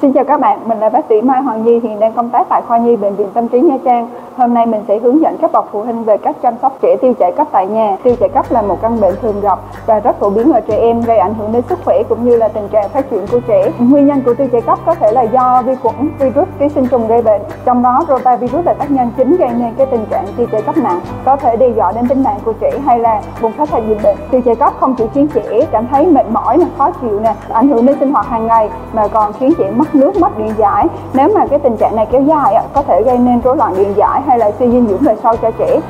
Xin chào các bạn, mình là bác sĩ Mai Hoàng Nhi, hiện đang công tác tại khoa nhi Bệnh viện Tâm trí Nha Trang. Hôm nay mình sẽ hướng dẫn các bậc phụ huynh về cách chăm sóc trẻ tiêu chảy cấp tại nhà. Tiêu chảy cấp là một căn bệnh thường gặp và rất phổ biến ở trẻ em, gây ảnh hưởng đến sức khỏe cũng như là tình trạng phát triển của trẻ. Nguyên nhân của tiêu chảy cấp có thể là do vi khuẩn, virus, ký sinh trùng gây bệnh. Trong đó, rotavirus là tác nhân chính gây nên cái tình trạng tiêu chảy cấp nặng, có thể đe dọa đến tính mạng của trẻ hay là bùng phát thành dịch bệnh. Tiêu chảy cấp không chỉ khiến trẻ cảm thấy mệt mỏi, khó chịu nè, ảnh hưởng đến sinh hoạt hàng ngày mà còn khiến trẻ mất nước, mất điện giải. Nếu mà cái tình trạng này kéo dài có thể gây nên rối loạn điện giải hay là suy dinh dưỡng về sau cho trẻ?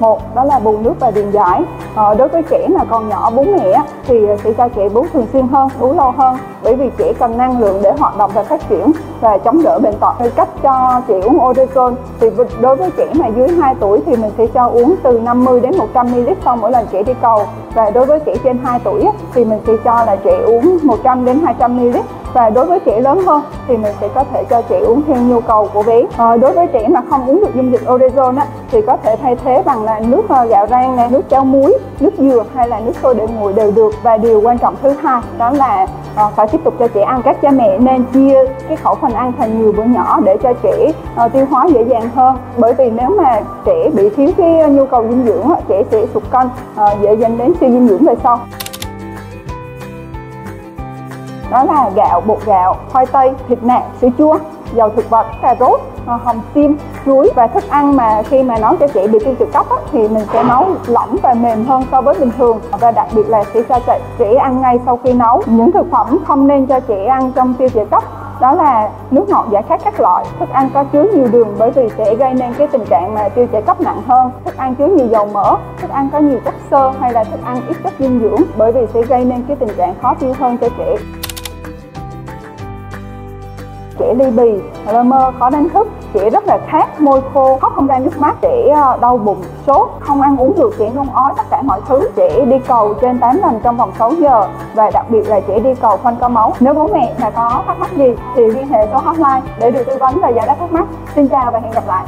Một đó là bù nước và điện giải. Ờ, đối với trẻ mà còn nhỏ bú mẹ thì sẽ cho trẻ bú thường xuyên hơn bú lâu hơn. Bởi vì trẻ cần năng lượng để hoạt động và phát triển và chống đỡ bệnh tật. Cách cho trẻ uống Orezon thì đối với trẻ mà dưới 2 tuổi thì mình sẽ cho uống từ 50 đến 100 ml sau mỗi lần trẻ đi cầu. Và đối với trẻ trên 2 tuổi thì mình sẽ cho là trẻ uống 100 đến 200 ml và đối với trẻ lớn hơn thì mình sẽ có thể cho trẻ uống theo nhu cầu của bé. À, đối với trẻ mà không uống được dung dịch orezon á, thì có thể thay thế bằng là nước ờ, gạo rang này nước cháo muối nước dừa hay là nước sôi để nguội đều được. Và điều quan trọng thứ hai đó là à, phải tiếp tục cho trẻ ăn các cha mẹ nên chia cái khẩu phần ăn thành nhiều bữa nhỏ để cho trẻ à, tiêu hóa dễ dàng hơn. Bởi vì nếu mà trẻ bị thiếu cái nhu cầu dinh dưỡng trẻ sẽ sụt cân à, dễ dẫn đến suy dinh dưỡng về sau đó là gạo, bột gạo, khoai tây, thịt nạc, sữa chua, dầu thực vật, cà rốt, à, hồng xiêm, chuối. Và thức ăn mà khi mà nấu cho trẻ bị tiêu chảy cấp á, thì mình sẽ nấu lỏng và mềm hơn so với bình thường. Và đặc biệt là sẽ cho trẻ ăn ngay sau khi nấu. Những thực phẩm không nên cho trẻ ăn trong tiêu chảy cấp đó là nước ngọt giải khát các loại. Thức ăn có chứa nhiều đường bởi vì sẽ gây nên cái tình trạng mà tiêu chảy cấp nặng hơn. Thức ăn chứa nhiều dầu mỡ thức ăn có nhiều chất xơ hay là thức ăn ít chất dinh dưỡng bởi vì sẽ gây nên cái tình trạng khó tiêu hơn cho trẻ trẻ ly bì. Lơ mơ khó đánh thức trẻ rất là khát, môi khô, khóc không ra nước mắt, trẻ ờ, đau bụng, sốt, không ăn uống được, trẻ nôn ói, tất cả mọi thứ. Trẻ đi cầu trên 8 lần trong vòng 6 giờ. Và đặc biệt là trẻ đi cầu phân có máu. Nếu bố mẹ mà có thắc mắc gì thì liên hệ số hotline để được tư vấn và giải đáp thắc mắc. Xin chào và hẹn gặp lại.